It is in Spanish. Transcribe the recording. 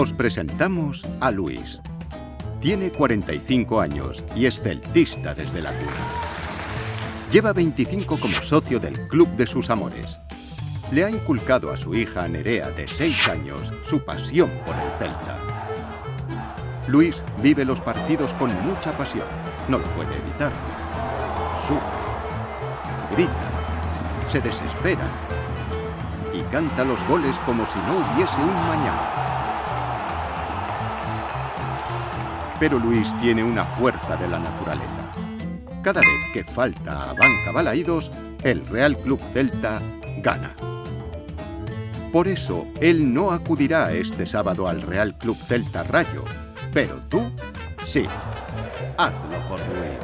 Os presentamos a Luis. Tiene 45 años y es celtista desde la cuna. Lleva 25 como socio del club de sus amores. Le ha inculcado a su hija Nerea, de 6 años, su pasión por el Celta. Luis vive los partidos con mucha pasión. No lo puede evitar. Sufre, grita, se desespera y canta los goles como si no hubiese un mañana. Pero Luis tiene una fuerza de la naturaleza. Cada vez que falta a Banca Balaídos, el Real Club Celta gana. Por eso, él no acudirá este sábado al Real Club Celta Rayo, pero tú sí. Hazlo por Luis.